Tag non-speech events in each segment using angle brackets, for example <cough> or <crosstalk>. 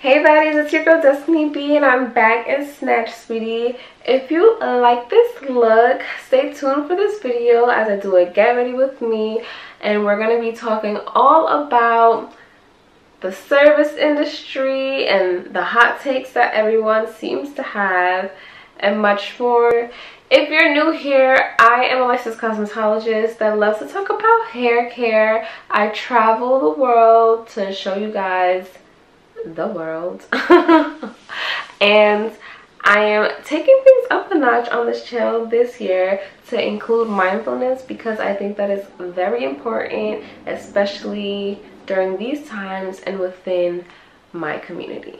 Hey baddies, it's your girl Dstinee B and I'm back in Snatch Sweetie. If you like this look, stay tuned for this video as I do a get ready with me and we're going to be talking all about the service industry and the hot takes that everyone seems to have and much more. If you're new here, I am a licensed cosmetologist that loves to talk about hair care. I travel the world to show you guys the world <laughs> and I am taking things up a notch on this channel this year to include mindfulness because I think that is very important especially during these times and within my community.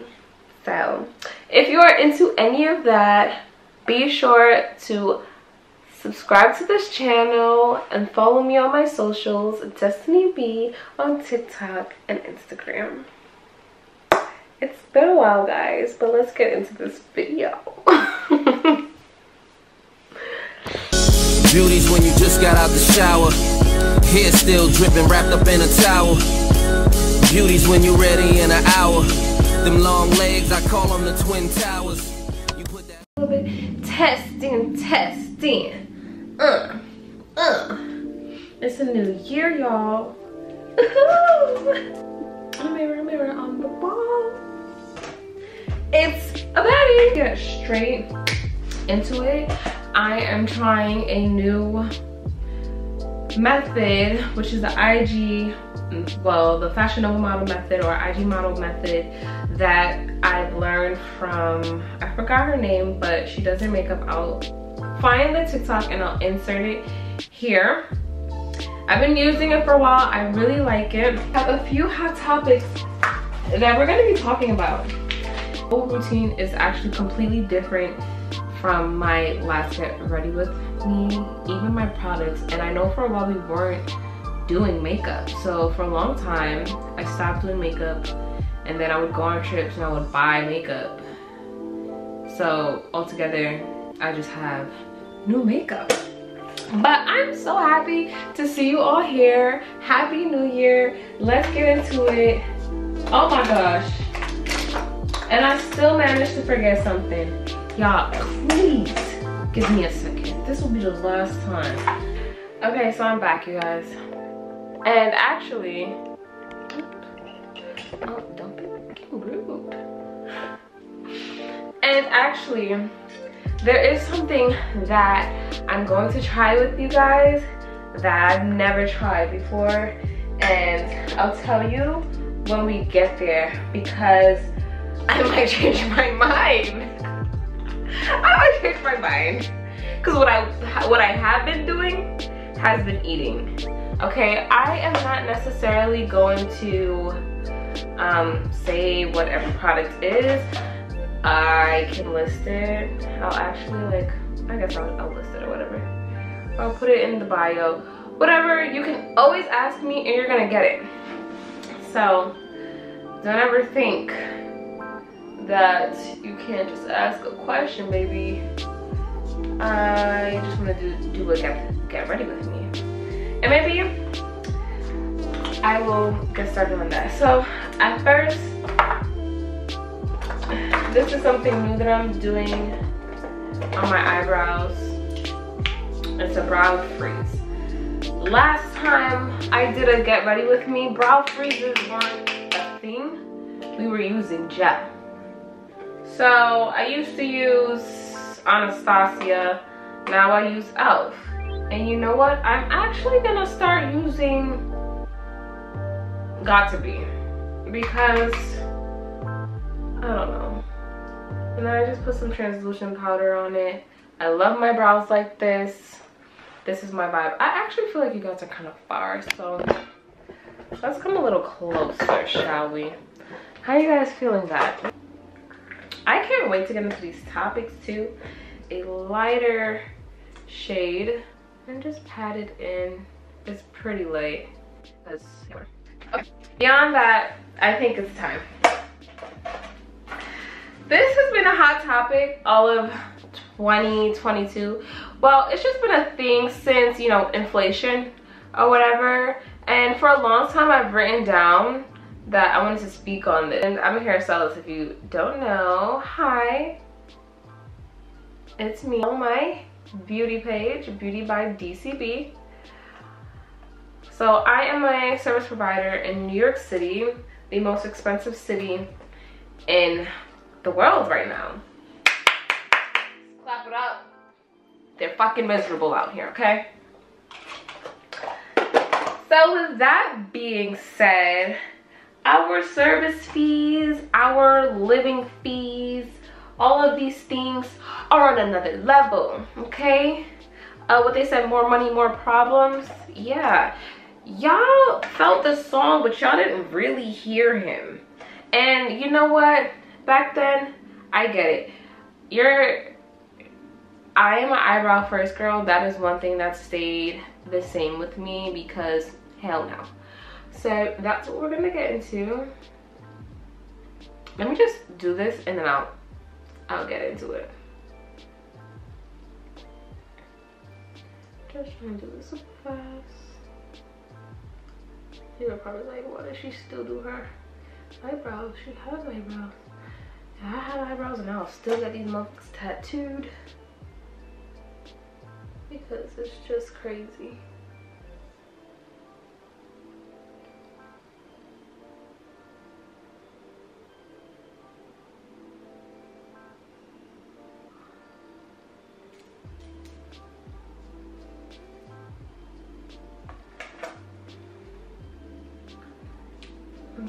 So if you are into any of that be sure to subscribe to this channel and follow me on my socials Dstinee B on TikTok and Instagram. It's been a while, guys, but let's get into this video. <laughs> Beauties when you just got out the shower. Hair still dripping, wrapped up in a towel. Beauties when you're ready in an hour. Them long legs, I call them the Twin Towers. You put that a little bit testing, testing. Uh, uh. It's a new year, y'all. mirror, mirror on the wall it's a baddie. Get straight into it. I am trying a new method, which is the IG, well, the Fashion model method or IG model method that I've learned from, I forgot her name, but she does her makeup. I'll find the TikTok and I'll insert it here. I've been using it for a while. I really like it. I have a few hot topics that we're gonna be talking about whole routine is actually completely different from my last get ready with me even my products. And i know for a while we weren't doing makeup. So for a long time i stopped doing makeup and then i would go on trips and i would buy makeup. So altogether i just have new makeup. But i'm so happy to see you all here. Happy new year. Let's get into it. Oh my gosh and I still managed to forget something. Y'all, please give me a second. This will be the last time. Okay, so I'm back, you guys. And actually, oh, don't be rude. And actually, there is something that I'm going to try with you guys that I've never tried before. And I'll tell you when we get there because I might change my mind. I might change my mind. Cause what I what I have been doing has been eating. Okay, I am not necessarily going to um, say whatever product is. I can list it. I'll actually like, I guess I'll, I'll list it or whatever. I'll put it in the bio. Whatever, you can always ask me and you're gonna get it. So, don't ever think that you can't just ask a question, baby. I just want to do, do a get, get ready with me. And maybe I will get started on that. So at first, this is something new that I'm doing on my eyebrows. It's a brow freeze. Last time I did a get ready with me, brow freezes weren't a thing. We were using gel. So I used to use Anastasia. Now I use e.l.f. And you know what? I'm actually gonna start using got2b because I don't know. And then I just put some translucent powder on it. I love my brows like this. This is my vibe. I actually feel like you guys are kind of far, so let's come a little closer, shall we? How are you guys feeling that? I can't wait to get into these topics too. A lighter shade and just pat it in. It's pretty light. Okay. Beyond that, I think it's time. This has been a hot topic all of 2022. Well, it's just been a thing since, you know, inflation or whatever. And for a long time, I've written down that I wanted to speak on this. And I'm a hairstylist if you don't know. Hi. It's me on my beauty page, Beauty by DCB. So I am a service provider in New York City, the most expensive city in the world right now. Clap it up. They're fucking miserable out here, okay? So with that being said, our service fees, our living fees, all of these things are on another level, okay? Uh, what they said, more money, more problems. Yeah, y'all felt the song, but y'all didn't really hear him. And you know what? Back then, I get it. You're, I am an eyebrow first girl. That is one thing that stayed the same with me because hell no. So that's what we're gonna get into. Let me just do this and then I'll I'll get into it. Just trying to do this so fast. You're probably like, why does she still do her eyebrows? She has eyebrows. I have eyebrows and I'll still get these motherfuckers tattooed. Because it's just crazy.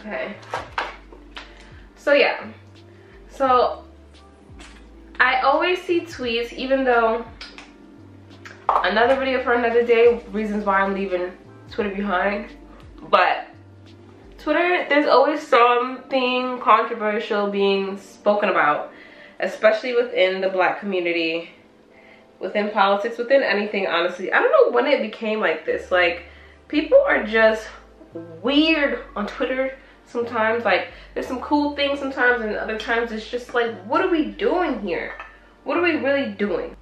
Okay. So yeah. So I always see tweets, even though another video for another day, reasons why I'm leaving Twitter behind. But Twitter, there's always something controversial being spoken about, especially within the black community, within politics, within anything, honestly. I don't know when it became like this. Like, people are just weird on Twitter sometimes. Like, there's some cool things sometimes, and other times it's just like, what are we doing here? What are we really doing?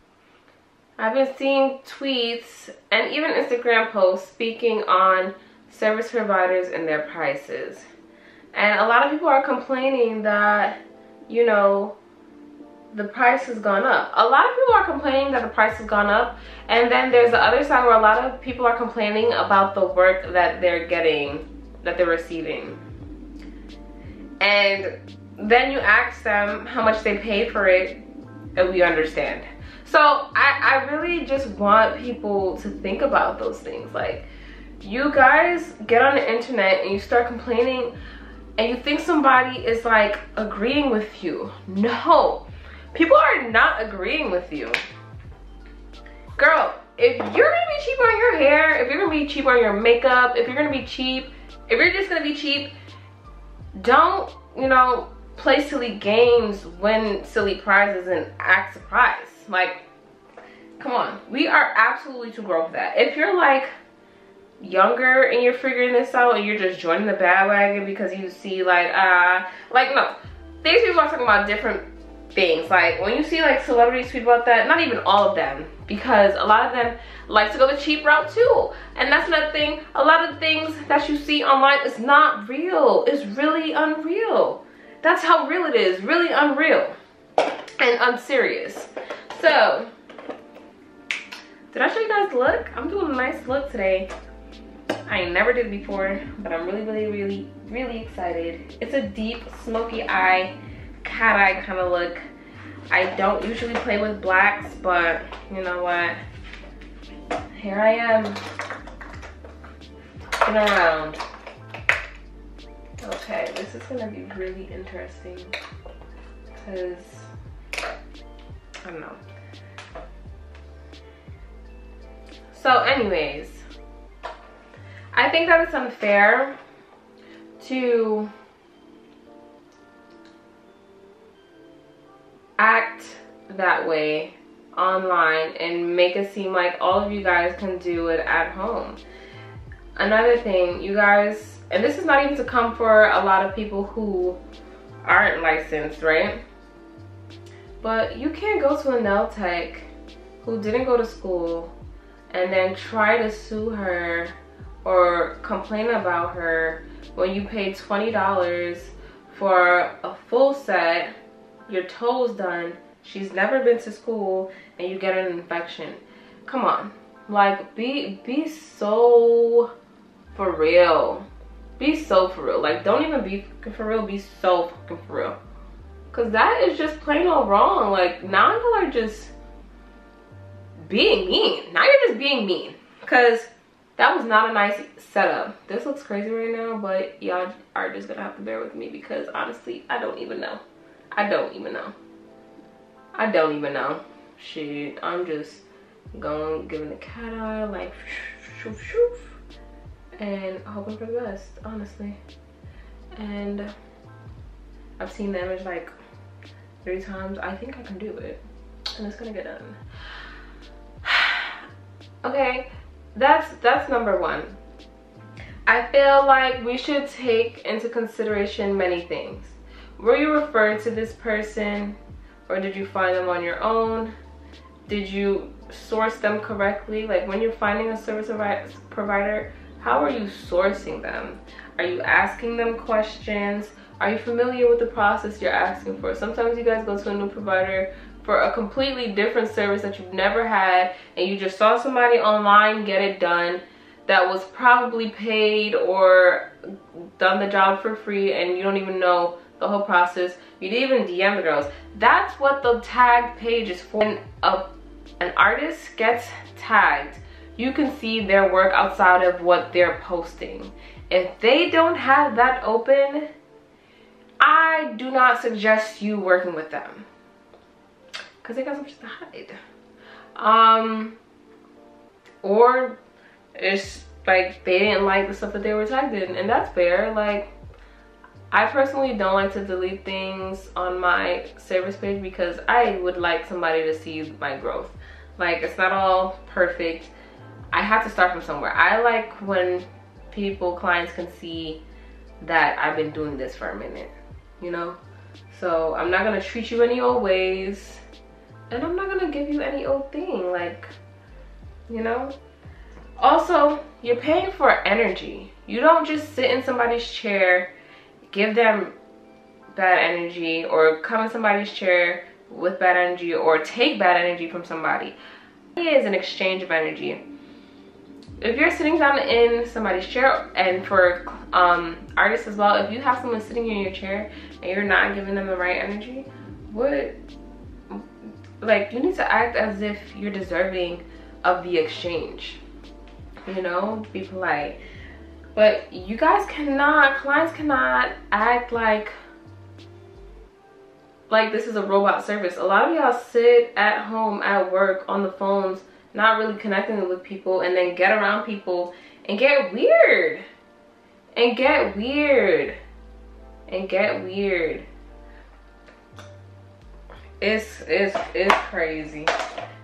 I've been seeing tweets and even Instagram posts speaking on service providers and their prices. And a lot of people are complaining that, you know, the price has gone up. A lot of people are complaining that the price has gone up. And then there's the other side where a lot of people are complaining about the work that they're getting, that they're receiving and then you ask them how much they pay for it and we understand. So I, I really just want people to think about those things. Like you guys get on the internet and you start complaining and you think somebody is like agreeing with you. No. People are not agreeing with you. Girl if you're gonna be cheap on your hair if you're gonna be cheap on your makeup if you're gonna be cheap if you're just gonna be cheap don't, you know, play silly games, win silly prizes, and act surprised. Like, come on. We are absolutely too grown for that. If you're like younger and you're figuring this out and you're just joining the bandwagon because you see like, uh, like no. These people are talking about different things. Like when you see like celebrities tweet about that, not even all of them, because a lot of them like to go the cheap route too. And that's another thing, a lot of things that you see online is not real. It's really unreal. That's how real it is, really unreal and unserious. So, did I show you guys look? I'm doing a nice look today. I never did before, but I'm really, really, really, really excited. It's a deep, smoky eye, cat eye kind of look. I don't usually play with blacks, but you know what? Here I am. Looking around. Okay, this is gonna be really interesting because I don't know. So anyways, I think that it's unfair to act that way online and make it seem like all of you guys can do it at home. Another thing, you guys, and this is not even to come for a lot of people who aren't licensed, right? But you can't go to a nail tech who didn't go to school and then try to sue her or complain about her when you pay $20 for a full set, your toes done, she's never been to school, and you get an infection. Come on. Like, be, be so for real. Be so for real. Like, don't even be for real. Be so fucking for real. Because that is just plain old wrong. Like, now y'all are just being mean. Now you're just being mean. Because that was not a nice setup. This looks crazy right now, but y'all are just gonna have to bear with me because honestly, I don't even know. I don't even know. I don't even know. Shit, I'm just going, giving the cat eye, like, shoof, shoof, and hoping for the best, honestly. And I've seen the image like three times. I think I can do it, and it's gonna get done. <sighs> okay, that's that's number one i feel like we should take into consideration many things were you referred to this person or did you find them on your own? Did you source them correctly? Like when you're finding a service provider how are you sourcing them? Are you asking them questions? Are you familiar with the process you're asking for? Sometimes you guys go to a new provider for a completely different service that you've never had and you just saw somebody online get it done that was probably paid or done the job for free and you don't even know the whole process you didn't even dm the girls that's what the tag page is for when a, an artist gets tagged you can see their work outside of what they're posting if they don't have that open i do not suggest you working with them because they got something to hide. Um, or it's like they didn't like the stuff that they were tagged in, and that's fair. Like, I personally don't like to delete things on my service page because I would like somebody to see my growth. Like, it's not all perfect. I have to start from somewhere. I like when people, clients can see that I've been doing this for a minute, you know? So I'm not gonna treat you any old ways and I'm not gonna give you any old thing like you know also you're paying for energy you don't just sit in somebody's chair give them bad energy or come in somebody's chair with bad energy or take bad energy from somebody. It is an exchange of energy. If you're sitting down in somebody's chair and for um, artists as well if you have someone sitting in your chair and you're not giving them the right energy what like you need to act as if you're deserving of the exchange. You know be polite but you guys cannot clients cannot act like like this is a robot service. A lot of y'all sit at home at work on the phones not really connecting with people and then get around people and get weird. And get weird. And get weird. It's it's it's crazy.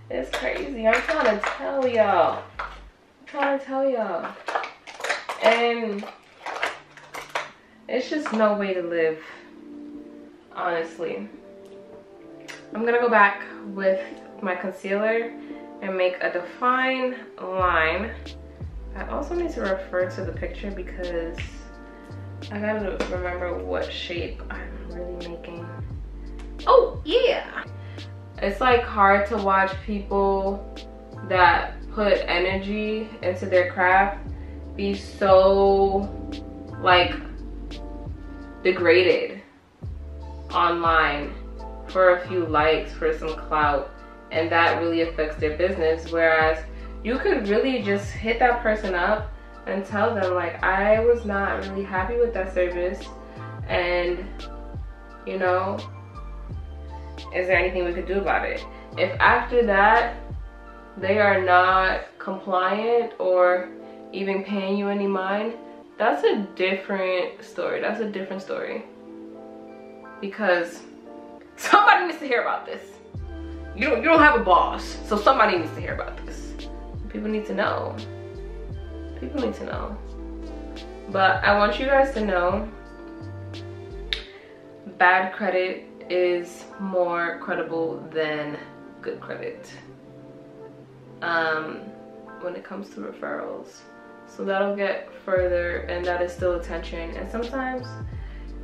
It's crazy. I'm trying to tell y'all. I'm trying to tell y'all and it's just no way to live honestly. I'm gonna go back with my concealer and make a defined line. I also need to refer to the picture because i gotta remember what shape i'm really making. Oh, yeah. It's like hard to watch people that put energy into their craft be so like degraded online for a few likes, for some clout, and that really affects their business. Whereas you could really just hit that person up and tell them like I was not really happy with that service and you know is there anything we could do about it? If after that, they are not compliant or even paying you any mind, that's a different story. That's a different story. Because somebody needs to hear about this. You don't, you don't have a boss, so somebody needs to hear about this. People need to know. People need to know. But I want you guys to know bad credit is more credible than good credit um, when it comes to referrals. So that'll get further and that is still attention. And sometimes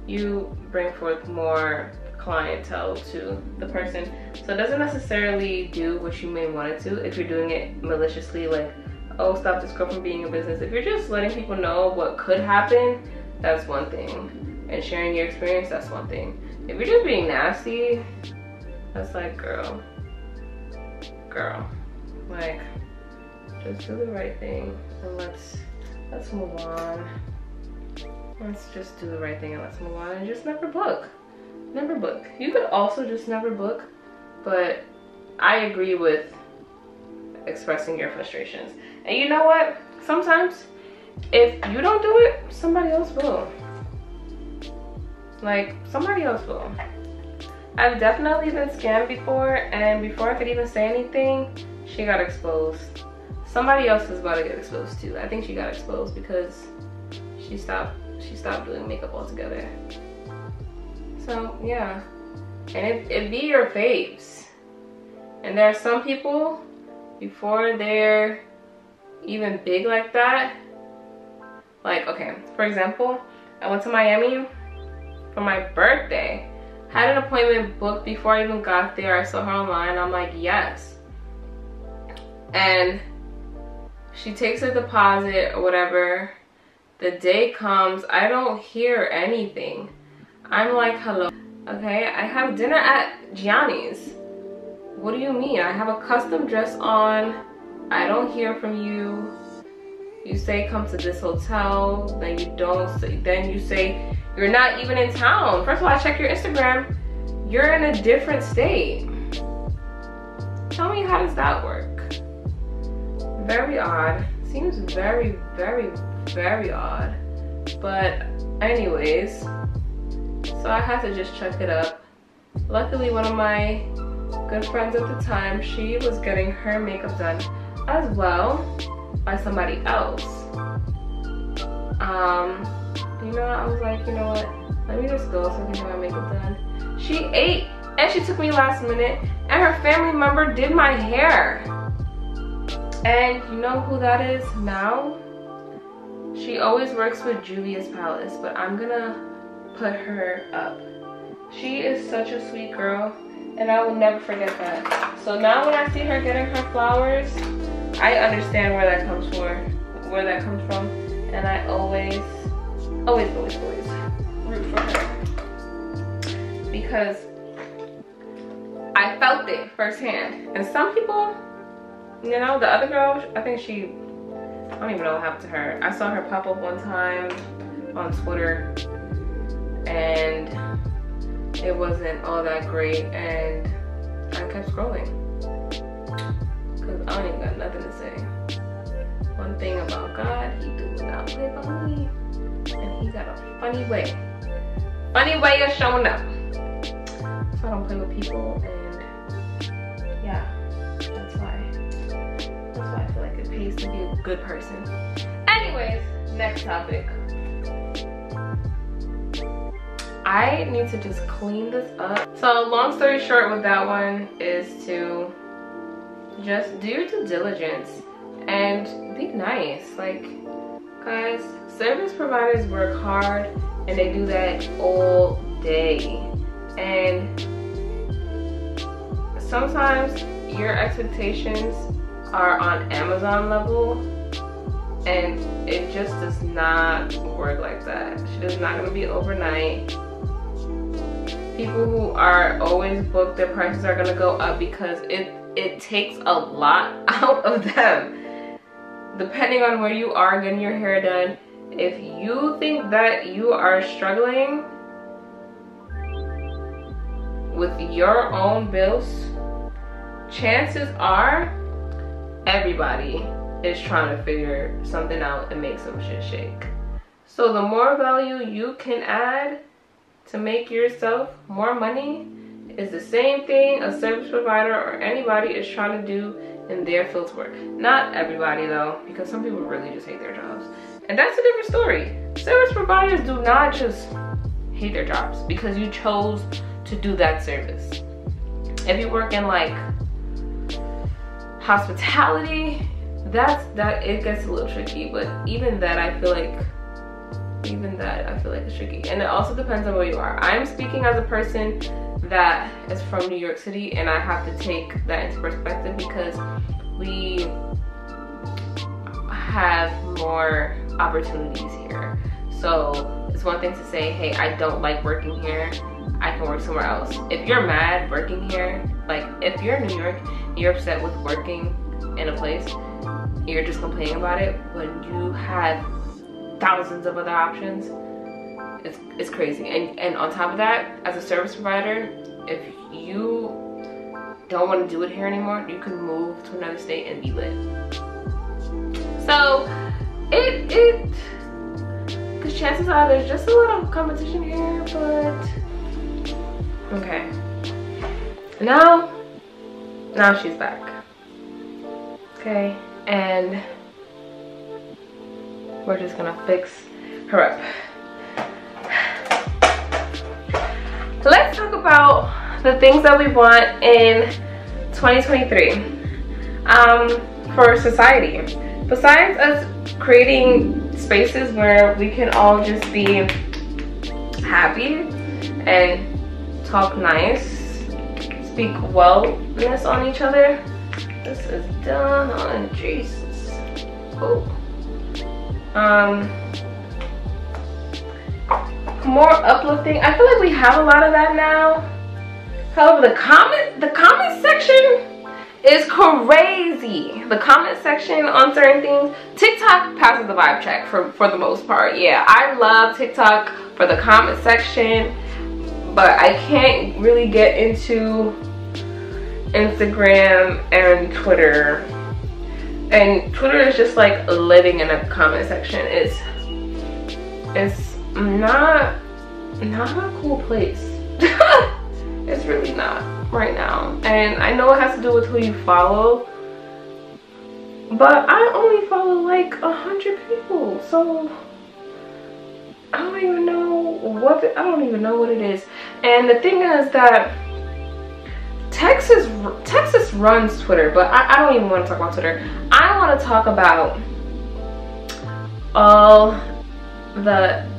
you bring forth more clientele to the person. So it doesn't necessarily do what you may want it to if you're doing it maliciously, like, oh, stop this girl from being a business. If you're just letting people know what could happen, that's one thing. And sharing your experience, that's one thing. If you're just being nasty, that's like, girl, girl, like, just do the right thing and let's let's move on. Let's just do the right thing and let's move on and just never book never book. You could also just never book, but I agree with expressing your frustrations. And you know what? Sometimes if you don't do it, somebody else will. Like, somebody else will. I've definitely been scammed before, and before I could even say anything, she got exposed. Somebody else is about to get exposed too. I think she got exposed because she stopped she stopped doing makeup altogether. So yeah, and it, it be your faves. And there are some people, before they're even big like that, like, okay, for example, I went to Miami for my birthday. Had an appointment booked before I even got there. I saw her online. I'm like, yes. And she takes a deposit or whatever. The day comes, I don't hear anything. I'm like, hello. Okay, I have dinner at Gianni's. What do you mean? I have a custom dress on. I don't hear from you. You say come to this hotel, then you don't say, then you say you're not even in town. First of all, I check your Instagram. You're in a different state. Tell me how does that work? Very odd. Seems very, very, very odd. But anyways, so I had to just check it up. Luckily, one of my good friends at the time, she was getting her makeup done as well by somebody else. Um, you know, I was like, you know what? Let me just go so I can get my makeup done. She ate and she took me last minute and her family member did my hair. And you know who that is now? She always works with Juvia's Palace, but I'm gonna put her up. She is such a sweet girl and I will never forget that. So now when I see her getting her flowers, I understand where that comes for, where that comes from. And I always, always, always, always root for her. Because I felt it firsthand. And some people, you know, the other girl, I think she, I don't even know what happened to her. I saw her pop up one time on Twitter and it wasn't all that great and I kept scrolling because I don't even got nothing to say. One thing about God, he do not play me and he got a funny way. Funny way of showing up. So I don't play with people and yeah, that's why. It pays to be a good person. Anyways, next topic. I need to just clean this up. So long story short with that one is to just do your due diligence and be nice. Like, guys, service providers work hard and they do that all day. And sometimes your expectations are on Amazon level and it just does not work like that. She is not gonna be overnight people who are always booked, their prices are gonna go up because it it takes a lot <laughs> out of them. Depending on where you are getting your hair done, if you think that you are struggling with your own bills, chances are everybody is trying to figure something out and make some shit shake. So the more value you can add to make yourself more money is the same thing a service provider or anybody is trying to do in their field work. Not everybody though, because some people really just hate their jobs. And that's a different story. Service providers do not just hate their jobs because you chose to do that service. If you work in like hospitality, that's that it gets a little tricky but even that i feel like even that i feel like it's tricky. And it also depends on where you are. I'm speaking as a person that is from new york city and i have to take that into perspective because we have more opportunities here. So it's one thing to say hey i don't like working here. I can work somewhere else. If you're mad working here like if you're in new york you're upset with working in a place you're just complaining about it when you have thousands of other options it's, it's crazy. And and on top of that as a service provider if you don't want to do it here anymore you can move to another state and be lit. So it it because chances are there's just a little competition here but okay. Now now she's back okay and we're just gonna fix her up. Let's talk about the things that we want in 2023 um, for society. Besides us creating spaces where we can all just be happy and talk nice, speak wellness on each other, this is done. On Jesus. Oh. Um. More uplifting. I feel like we have a lot of that now. However, the comment the comment section is crazy. The comment section on certain things, TikTok passes the vibe check for, for the most part. Yeah, I love TikTok for the comment section, but I can't really get into Instagram and Twitter. And Twitter is just like living in a comment section. It's it's not not a cool place. <laughs> it's really not right now. And I know it has to do with who you follow. But I only follow like a hundred people. So I don't even know what I don't even know what it is. And the thing is that Texas Texas runs Twitter, but I, I don't even want to talk about Twitter. I want to talk about all the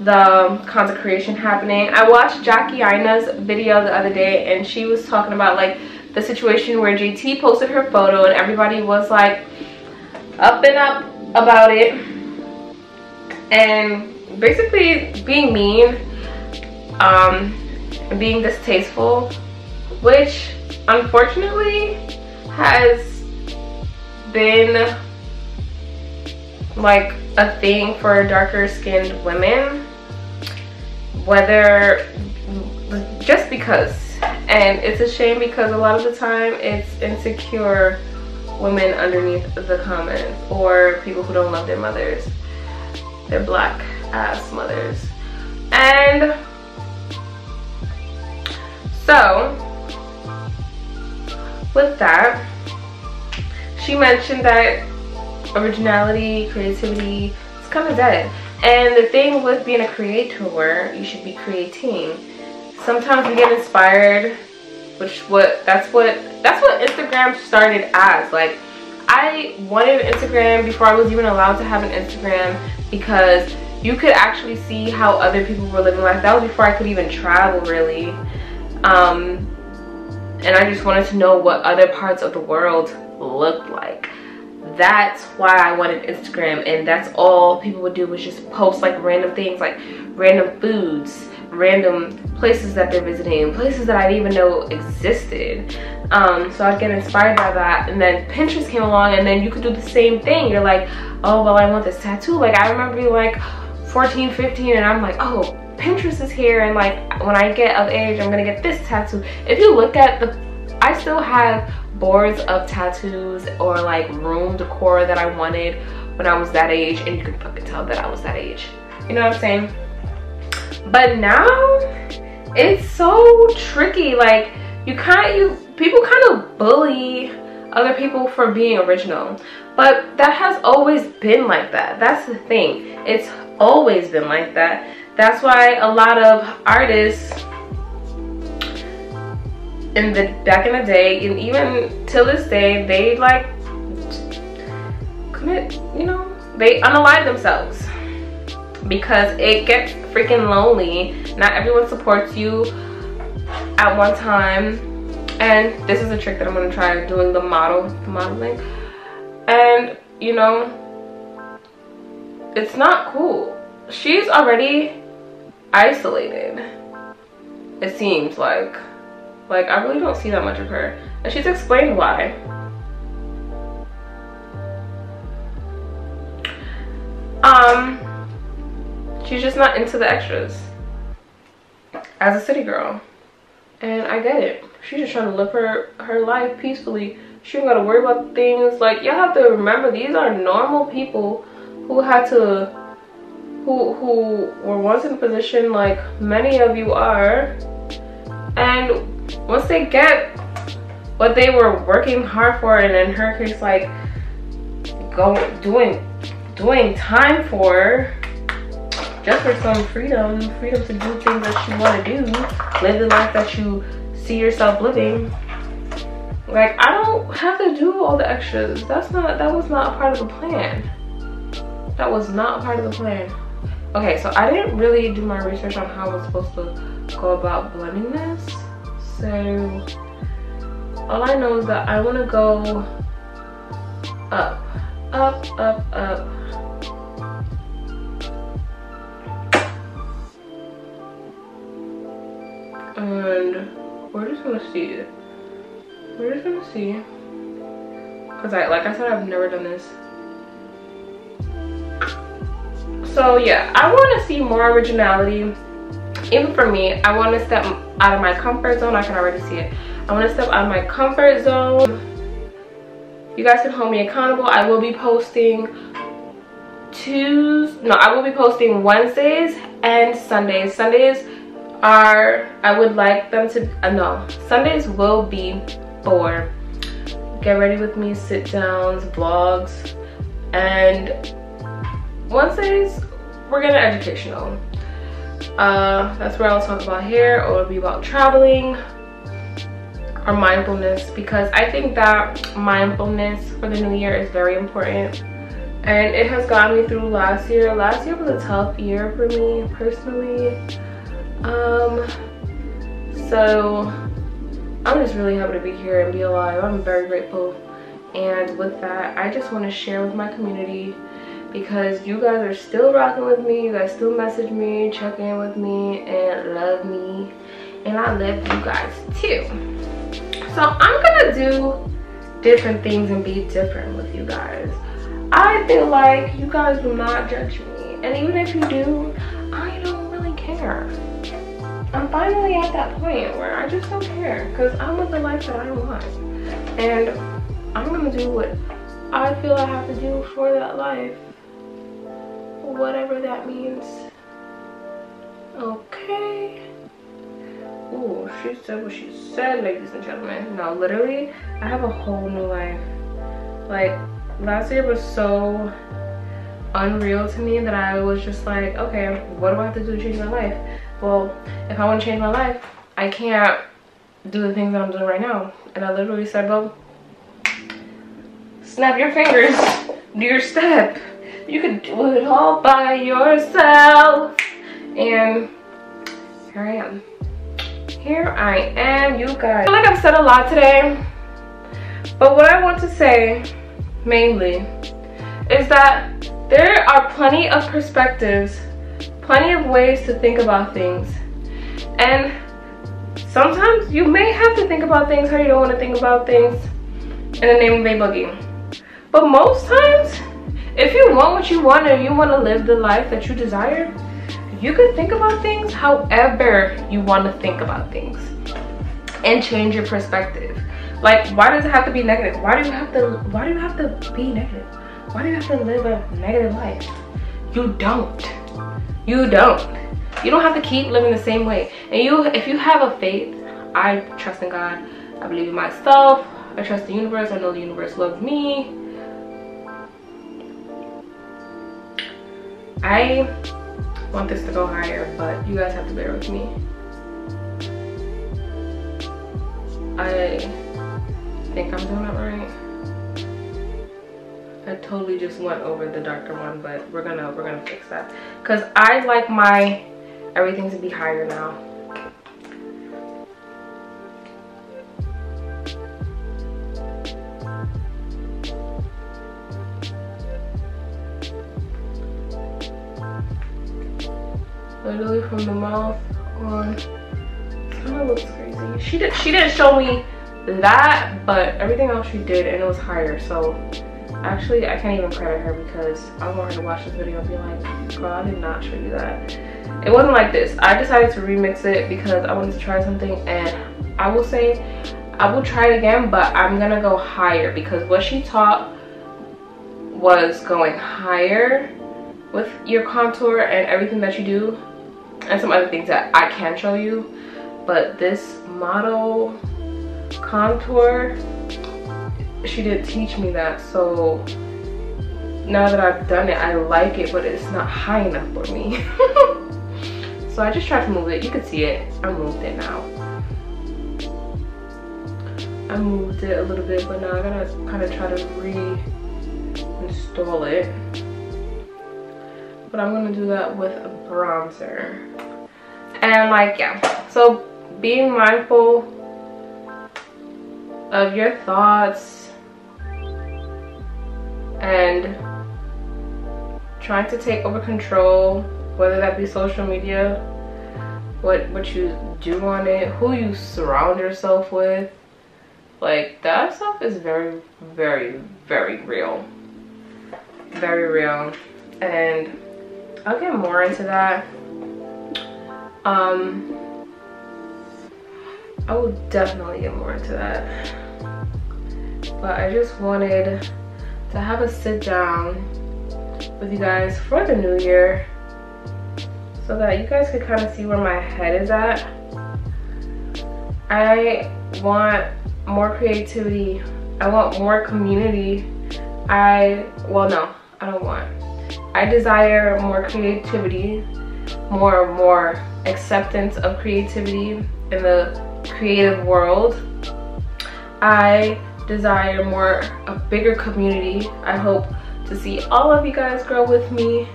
the content creation happening. I watched Jackie Aina's video the other day and she was talking about like the situation where JT posted her photo and everybody was like up and up about it and basically being mean um being distasteful which unfortunately has been like a thing for darker skinned women whether just because. And it's a shame because a lot of the time it's insecure women underneath the comments or people who don't love their mothers. They're black ass mothers and so with that, she mentioned that originality, creativity, is kind of dead. And the thing with being a creator, you should be creating. Sometimes we get inspired, which what that's what that's what Instagram started as. Like I wanted Instagram before I was even allowed to have an Instagram because you could actually see how other people were living life. That was before I could even travel really. Um, and I just wanted to know what other parts of the world looked like. That's why I wanted Instagram and that's all people would do was just post like random things like random foods, random places that they're visiting, places that I didn't even know existed. Um, so I'd get inspired by that and then Pinterest came along and then you could do the same thing. You're like, oh, well, I want this tattoo. Like I remember being like 14, 15 and I'm like, oh, Pinterest is here and like when I get of age, I'm gonna get this tattoo. If you look at the, I still have boards of tattoos or like room decor that I wanted when I was that age and you can fucking tell that I was that age. You know what I'm saying? But now it's so tricky. Like you kind you people kind of bully other people for being original. But that has always been like that. That's the thing. It's always been like that that's why a lot of artists in the back in the day and even till this day they like commit, you know, they unalive themselves because it gets freaking lonely. Not everyone supports you at one time. And this is a trick that I'm gonna try doing the model, the modeling. And you know, it's not cool. She's already isolated. It seems like. Like I really don't see that much of her. And she's explained why. Um, she's just not into the extras as a city girl. And I get it. She's just trying to live her, her life peacefully. She don't gotta worry about things. Like, y'all have to remember, these are normal people who had to, who, who were once in a position like many of you are. And once they get what they were working hard for, and in her case, like, go doing doing time for just for some freedom freedom to do things that you want to do live the life that you see yourself living. Like i don't have to do all the extras. That's not that was not part of the plan that was not part of the plan. Okay so i didn't really do my research on how i was supposed to go about blending this. So all i know is that i want to go up up up up. And we're just gonna see. We're just gonna see. Because i like i said i've never done this so yeah i want to see more originality. Even for me i want to step out of my comfort zone i can already see it. I want to step out of my comfort zone. You guys can hold me accountable. I will be posting Tuesdays, no i will be posting wednesdays and sundays. Sundays are i would like them to uh, no sundays will be for get ready with me sit downs vlogs and wednesdays we're gonna educational uh that's where i'll talk about hair or it'll be about traveling or mindfulness because i think that mindfulness for the new year is very important. And it has gotten me through last year. Last year was a tough year for me personally. Um so i'm just really happy to be here and be alive. I'm very grateful. And with that i just want to share with my community because you guys are still rocking with me you guys still message me check in with me and love me. And i love you guys too. So i'm gonna do different things and be different with you guys. I feel like you guys will not judge me. And even if you do i don't really care. I'm finally at that point where I just don't care because I want the life that I want. And I'm gonna do what I feel I have to do for that life. Whatever that means. Okay. Ooh, she said what she said, ladies and gentlemen. No, literally, I have a whole new life. Like, last year was so unreal to me that I was just like, okay, what do I have to do to change my life? well, if I want to change my life, I can't do the things that I'm doing right now. And I literally said, well, snap your fingers, do your step. You can do it all by yourself. And here I am. Here I am, you guys. I feel like I've said a lot today. But what I want to say, mainly, is that there are plenty of perspectives plenty of ways to think about things. And sometimes you may have to think about things how you don't want to think about things in the name of a boogie. But most times, if you want what you want and you want to live the life that you desire, you can think about things however you want to think about things and change your perspective. Like, why does it have to be negative? Why do you have to, why do you have to be negative? Why do you have to live a negative life? You don't. You don't. You don't have to keep living the same way. And you, if you have a faith, I trust in God. I believe in myself. I trust the universe. I know the universe loves me. I want this to go higher, but you guys have to bear with me. I think I'm doing it right. I totally just went over the darker one, but we're gonna we're gonna fix that. Cause I like my everything to be higher now. From the mouth on. Oh, kind of looks crazy. She did. She didn't show me that, but everything else she did, and it was higher. So actually, I can't even credit her because I want her to watch this video and be like, "Girl, I did not show you that." It wasn't like this. I decided to remix it because I wanted to try something, and I will say, I will try it again, but I'm gonna go higher because what she taught was going higher with your contour and everything that you do and some other things that I can show you but this model contour she did teach me that so now that I've done it I like it but it's not high enough for me. <laughs> So I just tried to move it. You can see it. I moved it now. I moved it a little bit but now I'm gonna kind of try to reinstall it but I'm gonna do that with a bronzer. And like yeah. So being mindful of your thoughts and trying to take over control whether that be social media what what you do on it who you surround yourself with. Like that stuff is very very very real. Very real. And i'll get more into that. Um i will definitely get more into that. But i just wanted to have a sit down with you guys for the new year so that you guys could kind of see where my head is at. I want more creativity. I want more community. I well no i don't want i desire more creativity more more acceptance of creativity in the creative world. I desire more, a bigger community. I hope to see all of you guys grow with me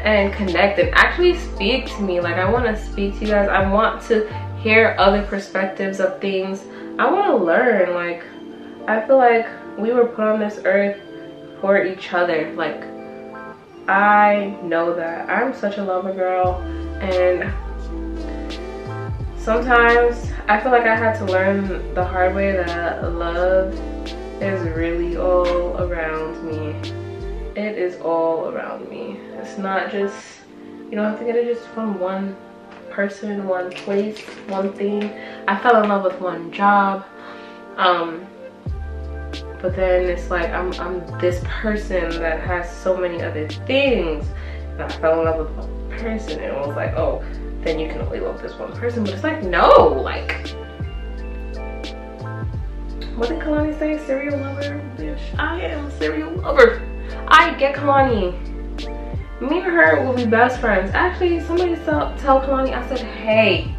and connect and actually speak to me. Like I want to speak to you guys. I want to hear other perspectives of things. I want to learn. Like I feel like we were put on this earth for each other. Like I know that. I'm such a lover girl and sometimes I feel like I had to learn the hard way that love is really all around me. It is all around me. It's not just, you don't have to get it just from one person, one place, one thing. I fell in love with one job. Um, but then it's like I'm, I'm this person that has so many other things. And I fell in love with one person and was like, oh, then you can only love this one person. But it's like, no, like, what did Kehlani say? Serial lover? Bitch, I am a serial lover. I get Kehlani. Me and her will be best friends. Actually, somebody tell, tell Kehlani, I said, hey.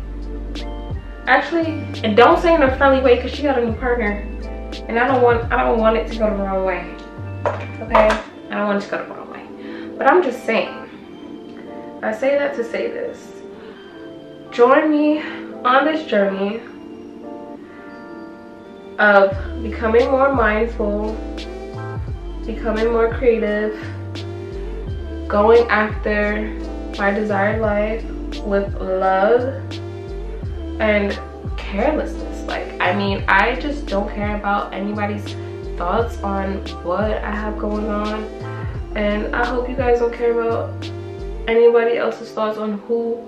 Actually, and don't say in a friendly way because she got a new partner. And I don't want I don't want it to go the wrong way. Okay? I don't want it to go the wrong way. But I'm just saying. I say that to say this join me on this journey of becoming more mindful, becoming more creative, going after my desired life with love and carelessness. Like, I mean, I just don't care about anybody's thoughts on what I have going on. And I hope you guys don't care about anybody else's thoughts on who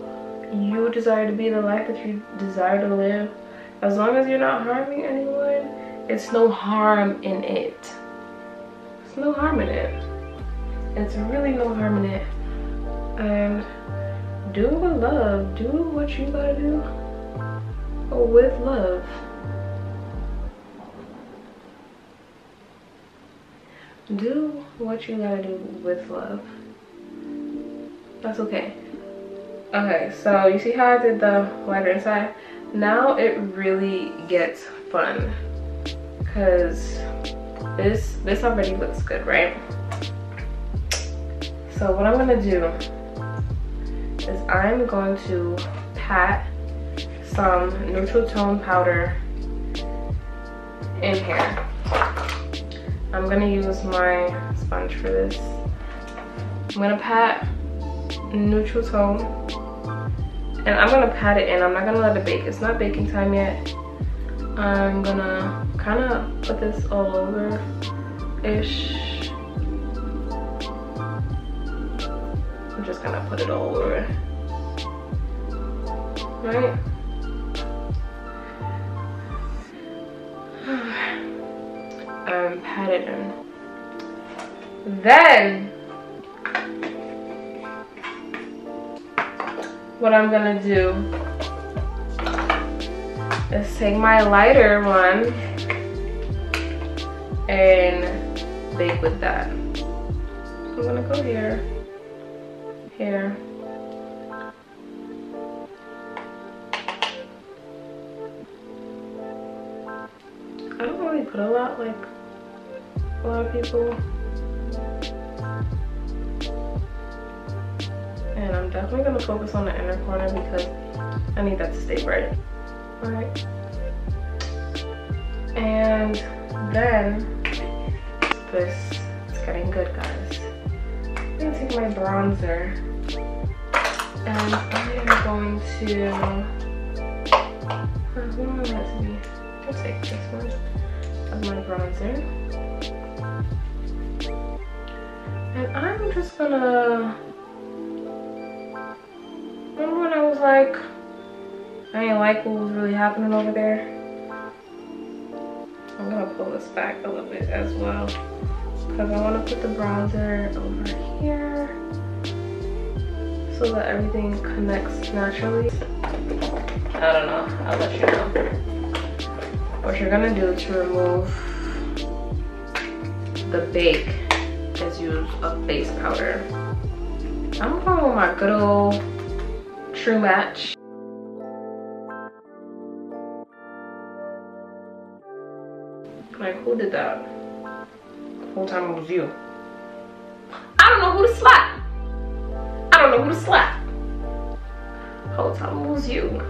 you desire to be the life that you desire to live. As long as you're not harming anyone it's no harm in it. It's no harm in it. It's really no harm in it. And do what love. Do what you gotta do with love. Do what you gotta do with love. That's okay. Okay so you see how i did the lighter inside? Now it really gets fun. Because this this already looks good right? So what I'm gonna do is I'm going to pat some neutral tone powder in here. I'm gonna use my sponge for this. I'm gonna pat neutral tone and I'm gonna pat it in. I'm not gonna let it bake. It's not baking time yet. I'm gonna kind of put this all over ish. I'm just gonna put it all over. Right? <sighs> um, in. Then, what I'm gonna do is take my lighter one and bake with that. I'm gonna go here, here. Put a lot like a lot of people. And I'm definitely gonna focus on the inner corner because I need that to stay bright. Alright. And then this is getting good guys. I'm gonna take my bronzer and I am going to I want it to be? I'll take this one of my bronzer. And I'm just gonna remember when I was like I didn't like what was really happening over there. I'm gonna pull this back a little bit as well because I want to put the bronzer over here so that everything connects naturally. I don't know, I'll let you know. What you're gonna do to remove the bake is use a base powder. I'm going with my good old True Match. Like, who did that? The whole time it was you. I don't know who to slap. I don't know who to slap. The whole time it was you.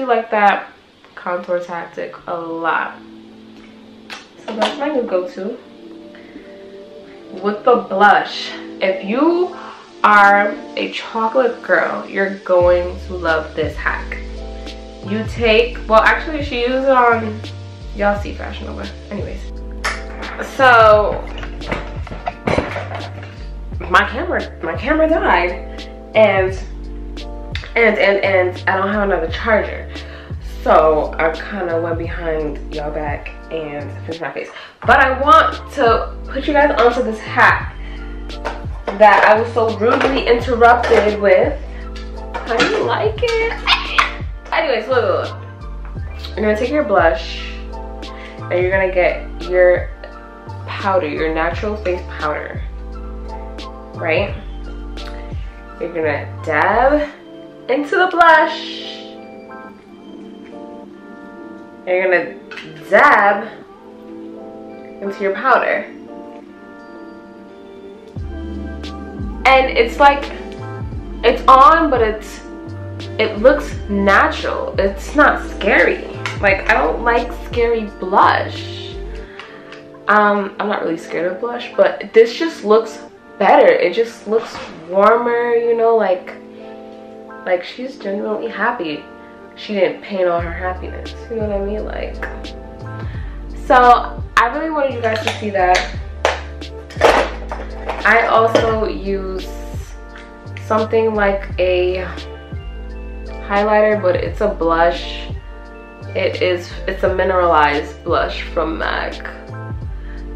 Actually like that contour tactic a lot. So that's my new go-to. With the blush, if you are a chocolate girl, you're going to love this hack. You take, well actually she used it on, y'all see Fashion Nova. Anyways. So, my camera, my camera died. And, and, and, and I don't have another charger. So I kind of went behind y'all back and finished my face. But I want to put you guys onto this hack that I was so rudely interrupted with. How do you like it? Anyways, look, look, look. You're gonna take your blush and you're gonna get your powder, your natural face powder, right? You're gonna dab into the blush. You're gonna dab into your powder. and it's like it's on but it's it looks natural it's not scary like I don't like scary blush um I'm not really scared of blush but this just looks better it just looks warmer you know like like she's genuinely happy she didn't paint all her happiness you know what I mean like so I really wanted you guys to see that I also use something like a highlighter, but it's a blush. It is, it's a mineralized blush from MAC.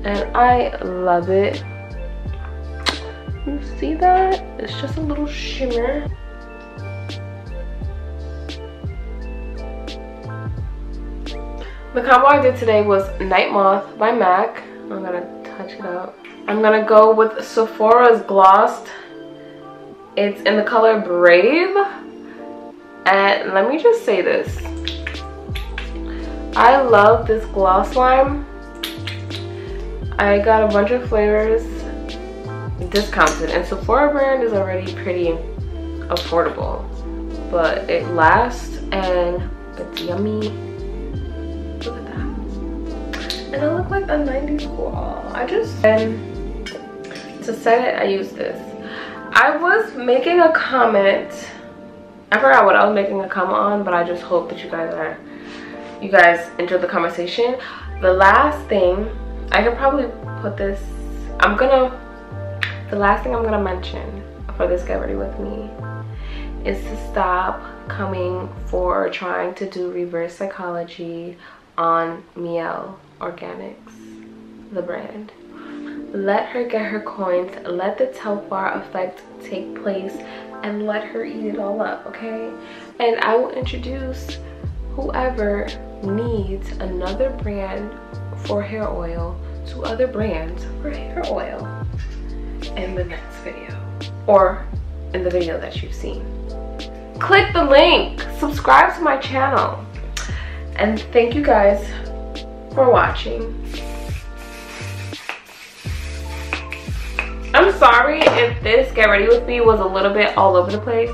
And I love it. You see that? It's just a little shimmer. The combo I did today was Night Moth by MAC. I'm gonna touch it up. I'm gonna go with Sephora's Glossed. It's in the color Brave. And let me just say this. I love this gloss lime. I got a bunch of flavors discounted and Sephora brand is already pretty affordable but it lasts and it's yummy look at that and i look like a 90s wall. I just and to set it I use this. I was making a comment. I forgot what I was making a comment on but I just hope that you guys are you guys enjoyed the conversation. The last thing I could probably put this I'm gonna the last thing I'm gonna mention for this get ready with me is to stop coming for trying to do reverse psychology on Mielle Organics, the brand. Let her get her coins, let the Telfar effect take place, and let her eat it all up, okay? And I will introduce whoever needs another brand for hair oil to other brands for hair oil in the next video or in the video that you've seen. Click the link, subscribe to my channel, and thank you guys for watching. I'm sorry if this get ready with me was a little bit all over the place.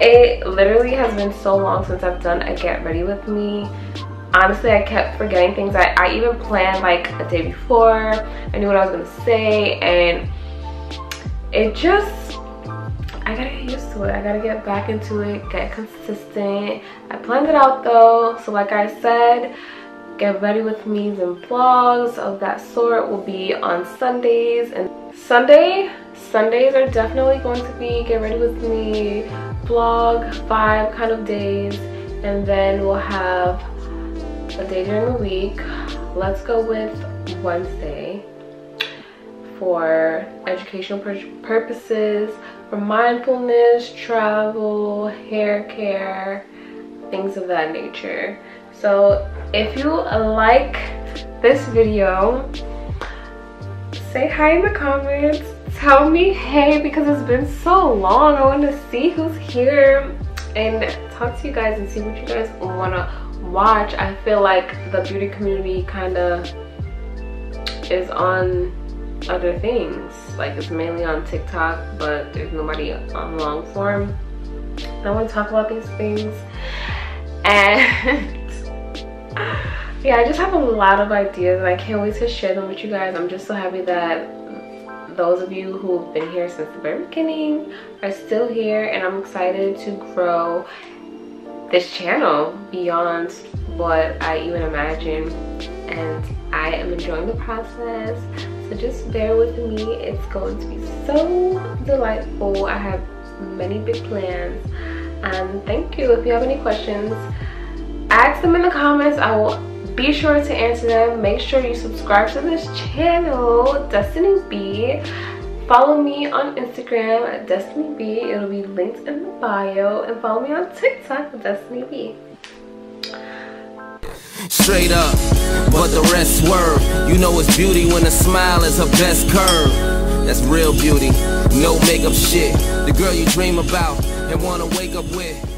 It literally has been so long since I've done a get ready with me honestly i kept forgetting things I, I even planned like a day before i knew what i was gonna say and it just i gotta get used to it. I gotta get back into it get consistent. I planned it out though. So like i said get ready with me's and vlogs of that sort will be on sundays. And sunday sundays are definitely going to be get ready with me vlog five kind of days. And then we'll have a day during the week. Let's go with Wednesday for educational purposes, for mindfulness, travel, hair care, things of that nature. So if you like this video, say hi in the comments. Tell me hey because it's been so long. I want to see who's here and talk to you guys and see what you guys want to watch i feel like the beauty community kind of is on other things like it's mainly on tiktok but there's nobody on long form. I want to talk about these things. And <laughs> yeah i just have a lot of ideas and i can't wait to share them with you guys. I'm just so happy that those of you who have been here since the very beginning are still here and i'm excited to grow this channel beyond what I even imagined. And I am enjoying the process so just bear with me it's going to be so delightful I have many big plans and thank you if you have any questions ask them in the comments I will be sure to answer them make sure you subscribe to this channel Dstinee B Follow me on Instagram Dstinee B. It'll be linked in the bio. And follow me on TikTok Dstinee B. Straight up, but the rest swerve. You know it's beauty when a smile is her best curve. That's real beauty, no makeup shit. The girl you dream about and wanna wake up with.